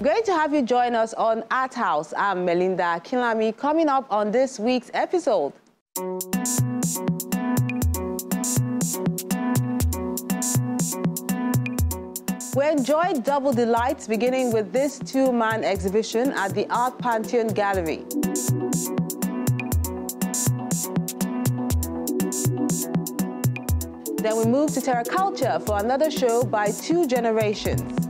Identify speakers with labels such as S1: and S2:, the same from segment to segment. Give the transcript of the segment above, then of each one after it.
S1: Great to have you join us on Art House. I'm Melinda Kilami. Coming up on this week's episode. We enjoyed double delights beginning with this two-man exhibition at the Art Pantheon Gallery. Then we moved to Terra Kulture for another show by two generations.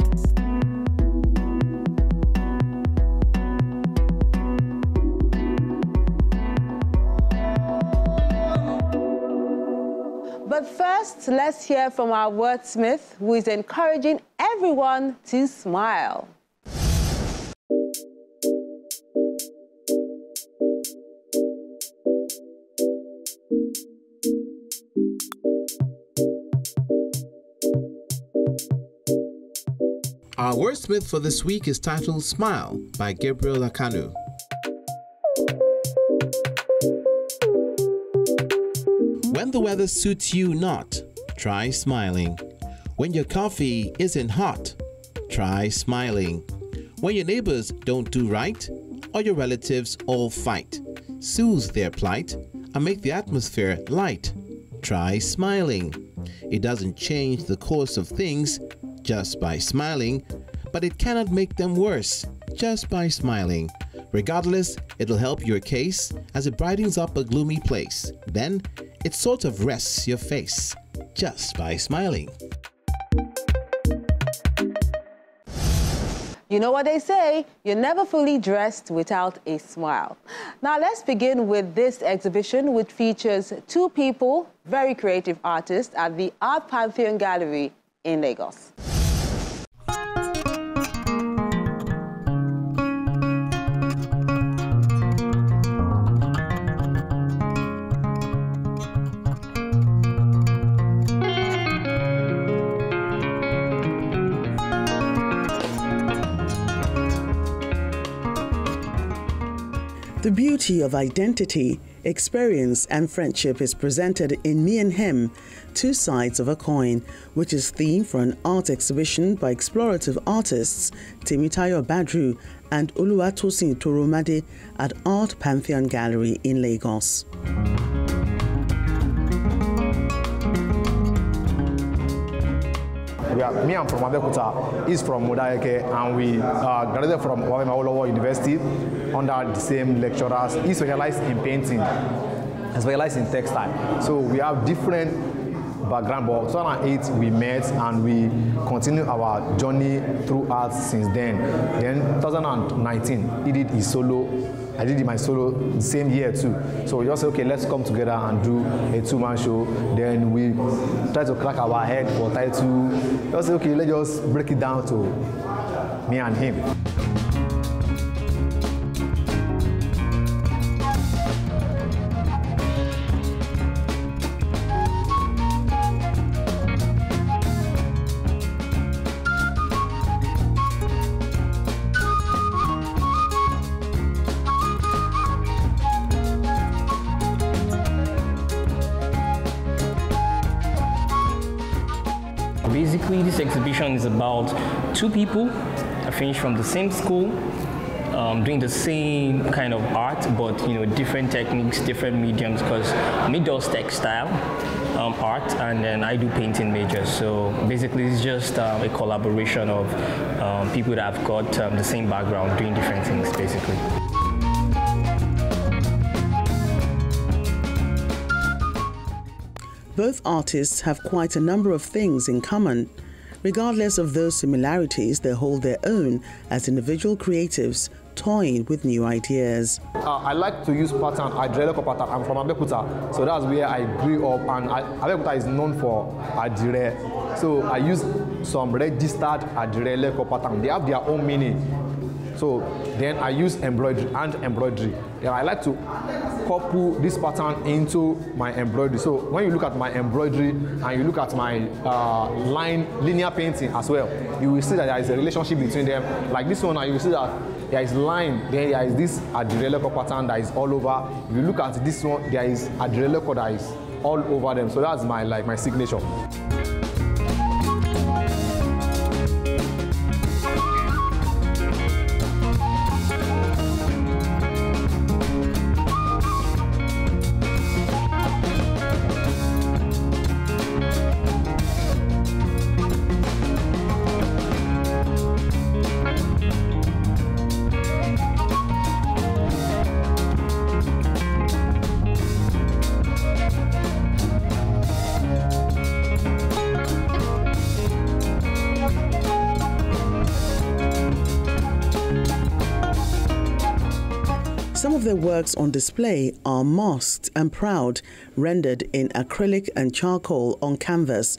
S1: But first, let's hear from our wordsmith who is encouraging everyone to smile.
S2: Our wordsmith for this week is titled Smile by Gabriel Akanu. When the weather suits you not, try smiling. When your coffee isn't hot, try smiling. When your neighbors don't do right, or your relatives all fight, soothe their plight and make the atmosphere light. Try smiling. It doesn't change the course of things just by smiling, but it cannot make them worse just by smiling. Regardless, it'll help your case as it brightens up a gloomy place. Then it sort of rests your face just by smiling.
S1: You know what they say, you're never fully dressed without a smile. Now let's begin with this exhibition which features two people, very creative artists at the Art Pantheon Gallery in Lagos.
S3: The beauty of identity, experience, and friendship is presented in Me and Him, Two Sides of a Coin, which is theme for an art exhibition by explorative artists Temitayo Badru and Oluwatosin Toromade at Art Pantheon Gallery in Lagos.
S4: We are, me, I'm from Abeokuta. He's from Modaeke, and we uh, graduated from Wavema Awolowo University under the same lecturers. He specialized in painting, and specialized in textile. So we have different background, but 2008 we met and we continued our journey through art since then. Then 2019, he did his solo I did my solo the same year too. So we just said, okay, let's come together and do a two-man show. Then we try to crack our head for title. Just say, okay, let's just break it down to me and him.
S5: Basically, this exhibition is about two people I finished from the same school, um, doing the same kind of art, but you know, different techniques, different mediums. Because me does textile um, art, and then I do painting majors. So basically, it's just uh, a collaboration of um, people that have got um, the same background, doing different things, basically.
S3: Both artists have quite a number of things in common. Regardless of those similarities, they hold their own as individual creatives toying with new ideas.
S4: Uh, I like to use pattern, Adreleko pattern. I'm from Abeokuta, so that's where I grew up, and I, Abeokuta is known for Adire. So I use some registered Adreleko pattern. They have their own meaning. So then I use embroidery and embroidery. Then I like to couple this pattern into my embroidery. So when you look at my embroidery and you look at my uh, line linear painting as well, you will see that there is a relationship between them. Like this one, now you will see that there is line, then there is this adreleko pattern that is all over. If you look at this one, there is adreleko that is all over them. So that's my like my signature.
S3: Works on display are Masked and Proud, rendered in acrylic and charcoal on canvas.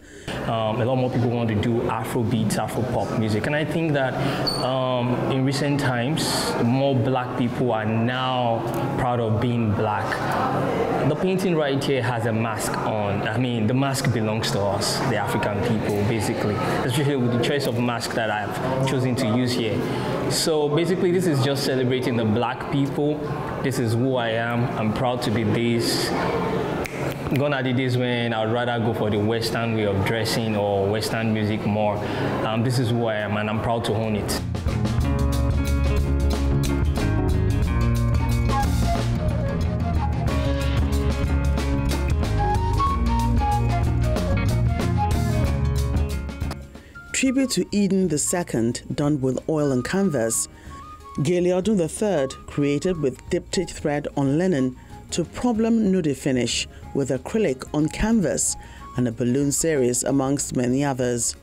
S5: Um, a lot more people want to do Afro beats, Afro pop music, and I think that um, in recent times, more black people are now proud of being black. The painting right here has a mask on. I mean, the mask belongs to us, the African people, basically, especially with the choice of mask that I've chosen to use here. So basically, this is just celebrating the black people. This is who I am. I'm proud to be this. Gone are the days when I'd rather go for the Western way of dressing or Western music more. Um, this is who I am, and I'm proud to own it.
S3: Tribute to Eden II, done with oil and canvas. Galeodun III, created with diptych thread on linen, to Problem Nude finish with acrylic on canvas, and a balloon series amongst many others.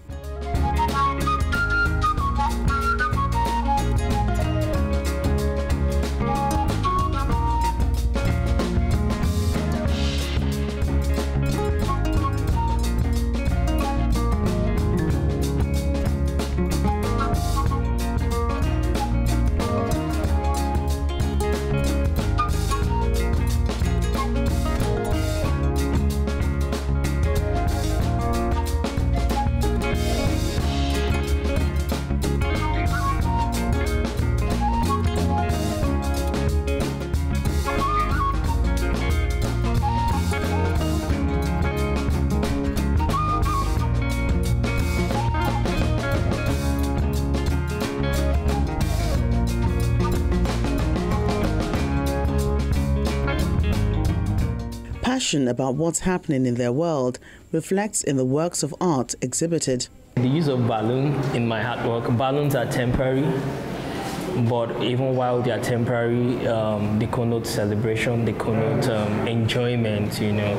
S3: About what's happening in their world reflects in the works of art exhibited.
S5: The use of balloon in my artwork, balloons are temporary, but even while they are temporary, um, they connote celebration, they connote um, enjoyment, you know.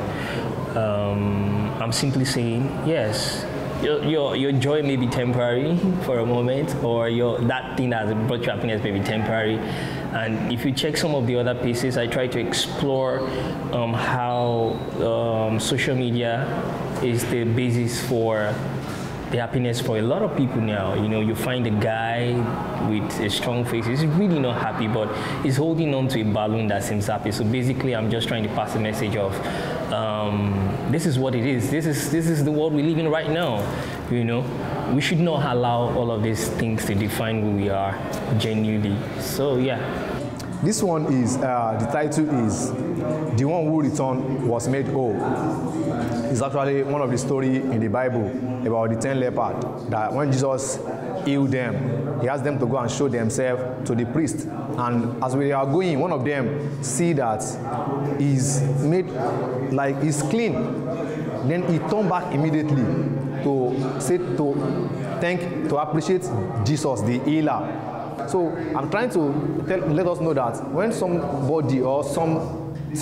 S5: Um, I'm simply saying, yes, your, your, your joy may be temporary for a moment, or your, that thing that brought you happiness may be temporary. And if you check some of the other pieces, I try to explore um, how um, social media is the basis for the happiness for a lot of people now. You know, you find a guy with a strong face. He's really not happy, but he's holding on to a balloon that seems happy. So basically, I'm just trying to pass a message of um, this is what it is. This is this is the world we live in right now. You know, we should not allow all of these things to define who we are genuinely. So yeah.
S4: This one is, uh, the title is The One Who Returned Was Made Whole. It's actually one of the story in the Bible about the ten lepers that when Jesus healed them, he asked them to go and show themselves to the priest. And as we are going, one of them see that he's made like he's clean. Then he turned back immediately to say to thank to appreciate Jesus, the healer So I'm trying to tell, let us know that when somebody or something,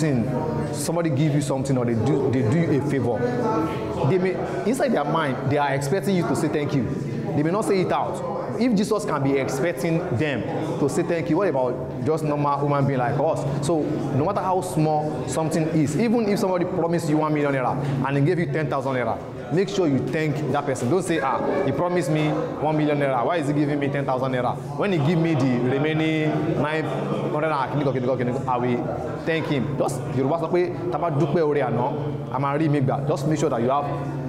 S4: somebody give you something or they do, they do you a favor, they may, inside their mind, they are expecting you to say thank you. They may not say it out. If Jesus can be expecting them to say thank you, what about just normal human being like us? So no matter how small something is, even if somebody promised you one million naira and he gave you ten thousand naira, make sure you thank that person. Don't say, ah, he promised me one million naira. Why is he giving me ten thousand naira? When he give me the remaining nine naira, kìnìkan kìnìkan kìnìkan, I will thank him. Just Yorùbá sọ pé tábà dúpẹ́ orí àná, a máa rí mi. Just make sure that you have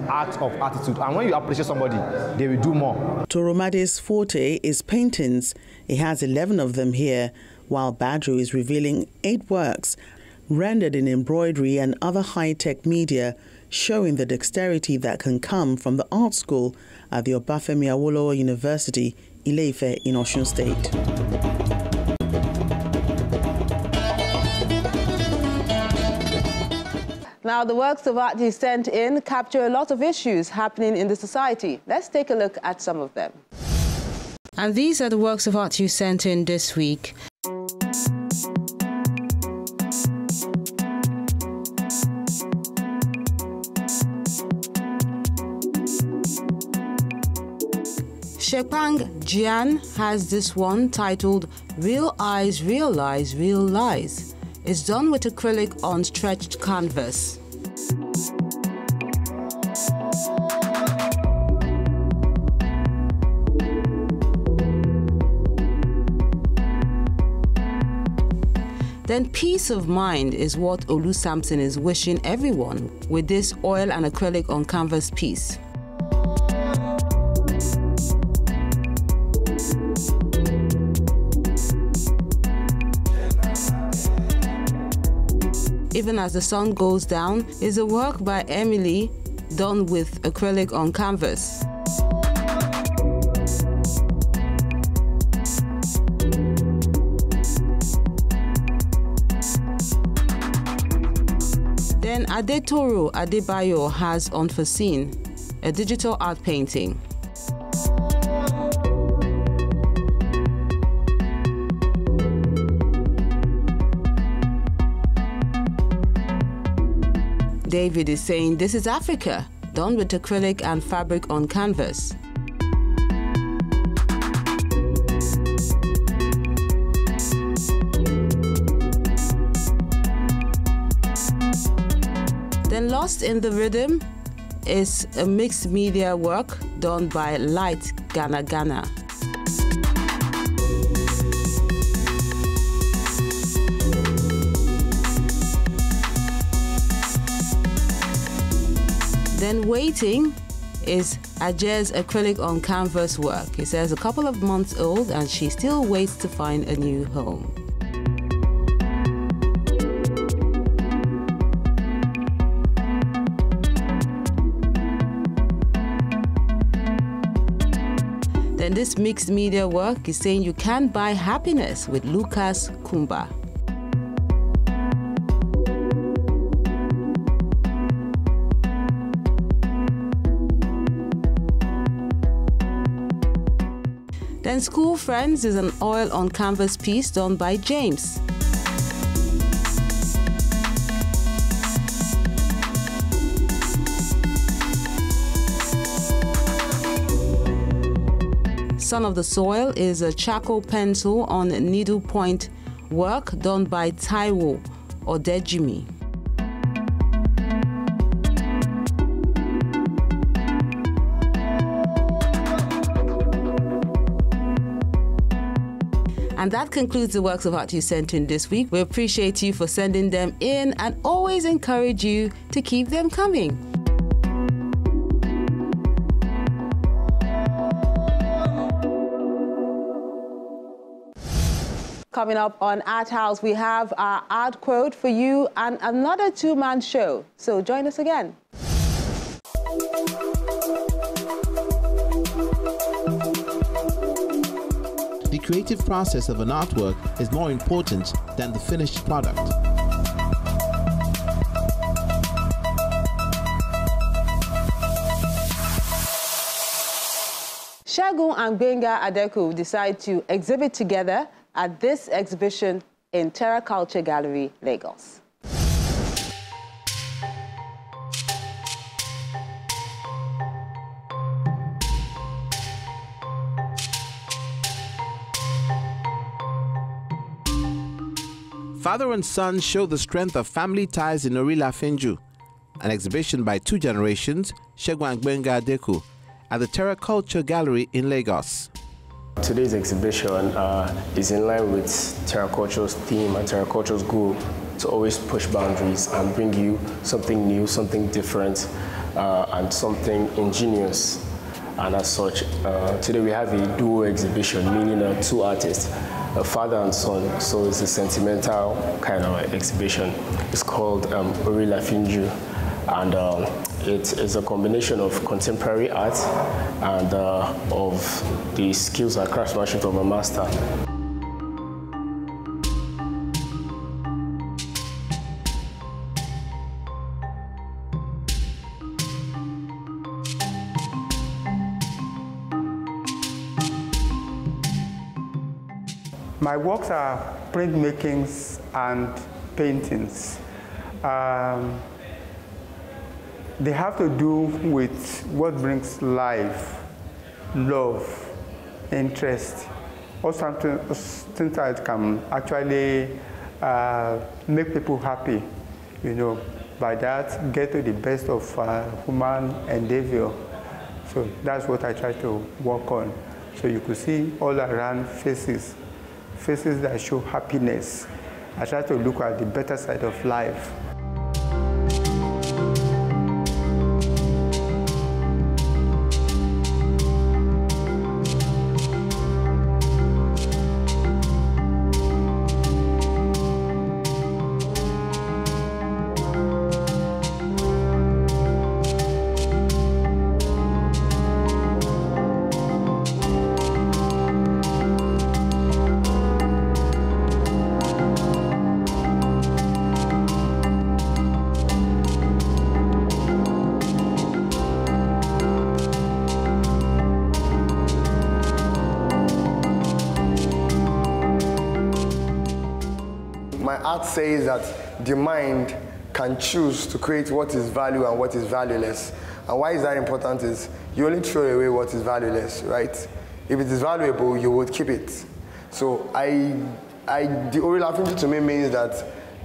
S4: act of attitude. And when you appreciate somebody, they will do more.
S3: Toromade's forte is paintings. He has 11 of them here, while Badru is revealing eight works rendered in embroidery and other high tech media showing the dexterity that can come from the art school at the Obafemi Awolowo University, Ile-Ife in Osun State.
S1: Now, the works of art he sent in capture a lot of issues happening in the society. Let's take a look at some of them.
S6: And these are the works of art you sent in this week.
S1: Shepang Jian has this one titled Real Eyes Real Realize Real Lies. It's done with acrylic on stretched canvas. Then peace of mind is what Olu Samson is wishing everyone with this oil and acrylic on canvas piece. Even as the sun goes down is a work by Emily done with acrylic on canvas. Then Adetoro Adebayo has Unforeseen, a digital art painting. David is saying this is Africa, done with acrylic and fabric on canvas. Then Lost in the Rhythm is a mixed media work done by Light Ghana Ghana. Then Waiting is Ajay's acrylic on canvas work. He says a couple of months old and she still waits to find a new home. Then this mixed media work is saying you can't buy happiness with Lucas Kumba. Then School Friends is an oil on canvas piece done by James. Son of the Soil is a charcoal pencil on needlepoint work done by Taiwo Odejimi. And that concludes the works of art you sent in this week. We appreciate you for sending them in and always encourage you to keep them coming.
S7: Coming up on Art House, we have our art quote for you and another two-man show. So join us again.
S2: Creative process of an artwork is more important than the finished product.
S7: Segun and Gbenga Adeku decide to exhibit together at this exhibition in Terra Kulture Gallery, Lagos.
S2: Father and son show the strength of family ties in Orila Finju, an exhibition by two generations, Shegwan Gbenga Adeku, at the Terra Kulture Gallery in Lagos.
S8: Today's exhibition uh, is in line with Terra Kulture's theme and Terra Kulture's goal to always push boundaries and bring you something new, something different, uh, and something ingenious. And as such, uh, today we have a duo exhibition, meaning uh, two artists, a father and son. So it's a sentimental kind of exhibition. It's called um, Orila Finju. And um, it is a combination of contemporary art and uh, of the skills and craftsmanship of a master.
S9: Works are printmakings and paintings. Um, they have to do with what brings life, love, interest or something, something that can actually uh, make people happy, you know, by that get to the best of uh, human endeavor. So that's what I try to work on. So you could see all around faces, faces that show happiness. I try to look at the better side of life.
S10: Says that the mind can choose to create what is value and what is valueless. And why is that important is you only throw away what is valueless, right? If it is valuable, you would keep it. So I, I, the oral affinity to me means that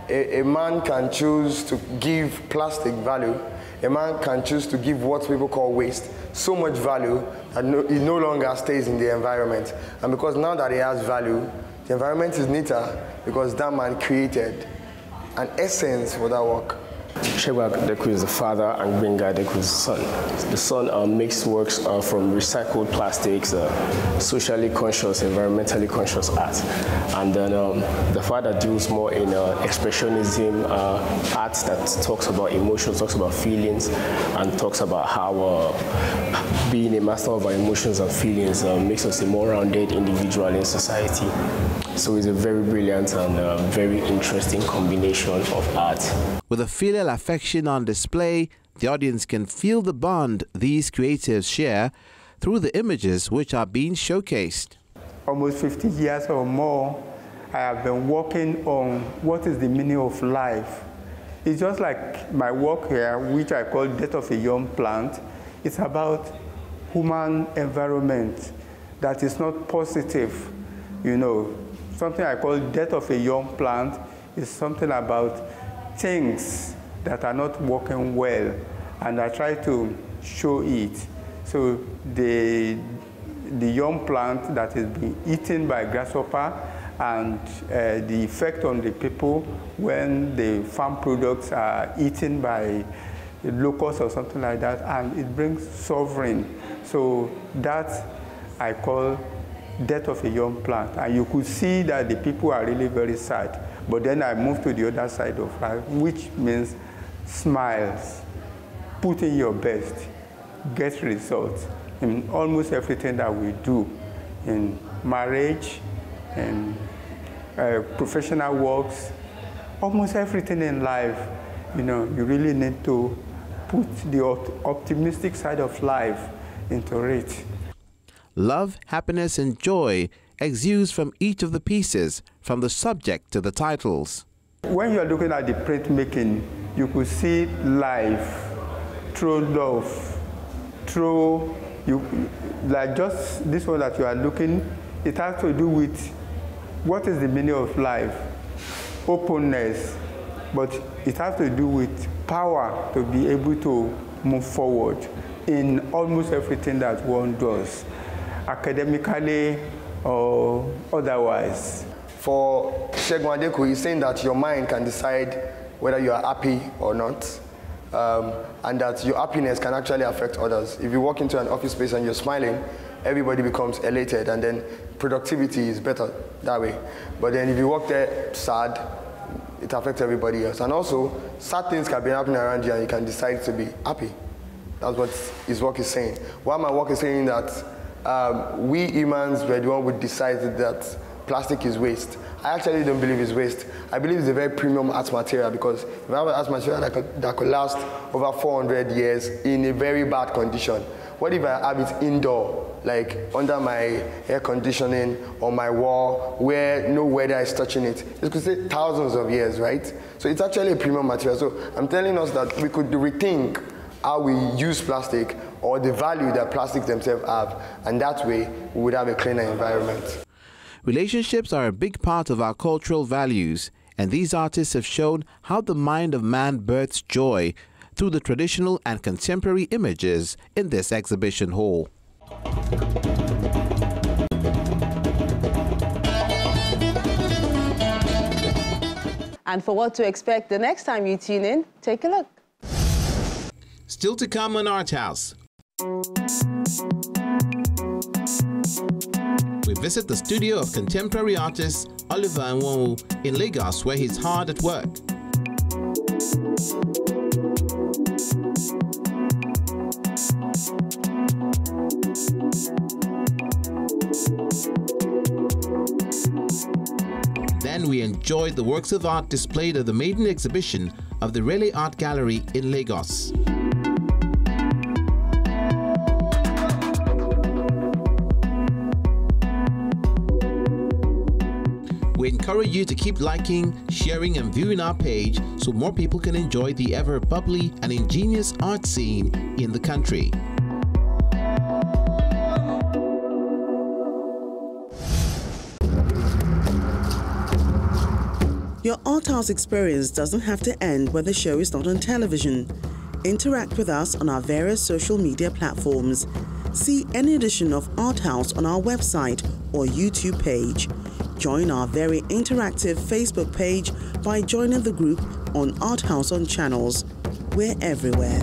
S10: a, a man can choose to give plastic value. A man can choose to give what people call waste so much value that no, it no longer stays in the environment. And because now that it has value, the environment is neater because that man created an essence for that work.
S8: Shegwa Deku is the father and Gbenga Deku is the son. The son uh, makes works uh, from recycled plastics, uh, socially conscious, environmentally conscious art. And then um, the father deals more in uh, expressionism uh, art that talks about emotions, talks about feelings, and talks about how uh, being a master of our emotions and feelings makes us a more rounded individual in society. So it's a very brilliant and uh, very interesting combination of art.
S2: With a filial affection on display, the audience can feel the bond these creatives share through the images which are being showcased.
S9: Almost 50 years or more, I have been working on what is the meaning of life. It's just like my work here, which I call Death of a Young Plant. It's about human environment that is not positive, you know, something I call death of a young plant is something about things that are not working well, and I try to show it. So the, the young plant that is being eaten by grasshopper and uh, the effect on the people when the farm products are eaten by locusts or something like that, and it brings suffering. So that I call death of a young plant. And you could see that the people are really very sad. But then I moved to the other side of life, which means smiles, put in your best, get results in almost everything that we do in marriage, in uh, professional works, almost everything in life. You know, you really need to put the optimistic side of life into it.
S2: Love, happiness, and joy exudes from each of the pieces, from the subject to the titles.
S9: When you are looking at the printmaking, you could see life through love, through you, like just this one that you are looking, it has to do with what is the meaning of life, openness, but it has to do with power to be able to move forward in almost everything that one does academically or otherwise.
S10: For Segun Adeku, he's saying that your mind can decide whether you are happy or not. Um, and that your happiness can actually affect others. If you walk into an office space and you're smiling, everybody becomes elated and then productivity is better that way. But then if you walk there sad, it affects everybody else. And also, sad things can be happening around you and you can decide to be happy. That's what his work is saying. While my work is saying that um, we humans were the one who decided that plastic is waste. I actually don't believe it's waste. I believe it's a very premium art material because if I have an art material that could, that could last over 400 years in a very bad condition, what if I have it indoor, like under my air conditioning or my wall where no weather is touching it? It could say thousands of years, right? So it's actually a premium material. So I'm telling us that we could rethink how we use plastic or the value that plastics themselves have. And that way, we would have a cleaner environment.
S2: Relationships are a big part of our cultural values, and these artists have shown how the mind of man births joy through the traditional and contemporary images in this exhibition hall.
S1: And for what to expect the next time you tune in, take a look.
S2: Still to come on Art House. We visit the studio of contemporary artist Oliver Enwonwu in Lagos where he's hard at work. Then we enjoyed the works of art displayed at the maiden exhibition of the Raleigh Art Gallery in Lagos. Encourage you to keep liking, sharing, and viewing our page so more people can enjoy the ever bubbly and ingenious art scene in the country.
S3: Your art house experience doesn't have to end when the show is not on television. Interact with us on our various social media platforms. See any edition of Art House on our website or YouTube page. Join our very interactive Facebook page by joining the group on Art House on Channels. We're everywhere.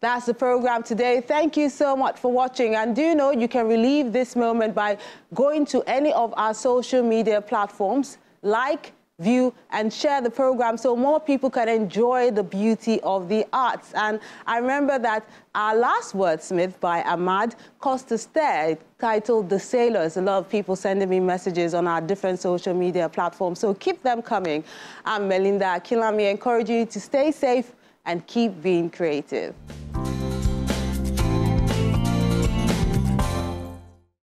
S1: That's the program today. Thank you so much for watching. And do you know you can relieve this moment by going to any of our social media platforms, like, view, and share the program so more people can enjoy the beauty of the arts. And I remember that our last wordsmith by Ahmad Costa Stare titled The Sailors. A lot of people sending me messages on our different social media platforms. So keep them coming. I'm Melinda Kilami, encourage you to stay safe and keep being creative.